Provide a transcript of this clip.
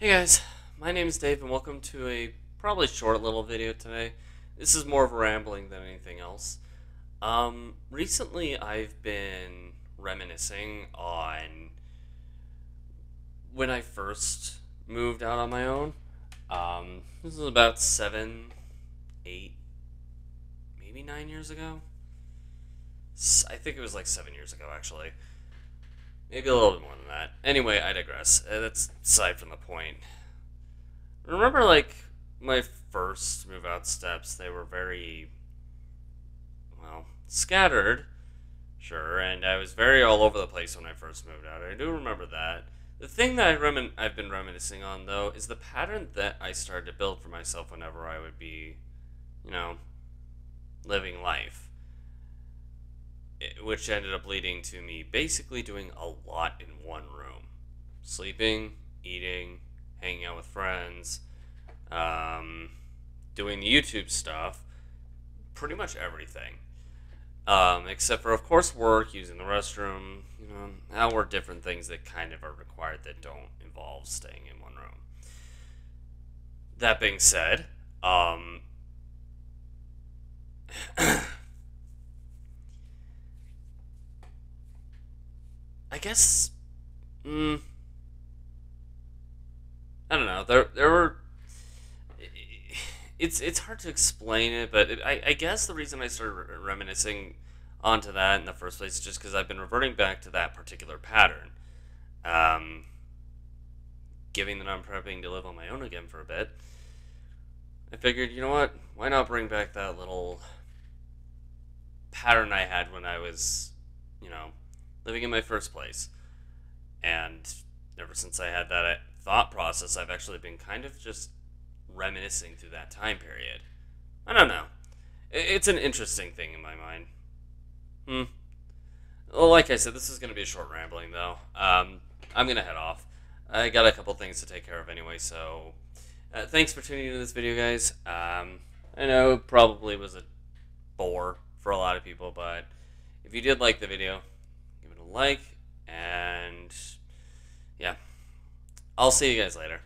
Hey guys, my name is Dave and welcome to a probably short little video today. This is more of a rambling than anything else. Um, recently I've been reminiscing on when I first moved out on my own. Um, this was about seven, eight, maybe nine years ago. I think it was like seven years ago actually. Maybe a little bit more than that. Anyway, I digress. Uh, That's aside from the point. Remember, like, my first move out steps, they were very, well, scattered, sure, and I was very all over the place when I first moved out. I do remember that. The thing that I remin- I've been reminiscing on, though, is the pattern that I started to build for myself whenever I would be, you know, living life which ended up leading to me basically doing a lot in one room. Sleeping eating hanging out with friends um, doing the youtube stuff pretty much everything. Um, except for of course work using the restroom you know now we're different things that kind of are required that don't involve staying in one room. That being said um, I guess. Mm, I don't know. There, there were. It's it's hard to explain it, but it, I, I guess the reason I started reminiscing onto that in the first place is just because I've been reverting back to that particular pattern. Um, that I'm prepping to live on my own again for a bit, I figured, you know what? Why not bring back that little pattern I had when I was, you know, living in my first place. And ever since I had that uh, thought process, I've actually been kind of just reminiscing through that time period. I don't know. It's an interesting thing in my mind. Hmm. Well, like I said, this is going to be a short rambling, though. Um, I'm going to head off. I got a couple things to take care of anyway, so uh, thanks for tuning into this video, guys. Um, I know it probably was a bore for a lot of people, but if you did like the video, like, and yeah, I'll see you guys later.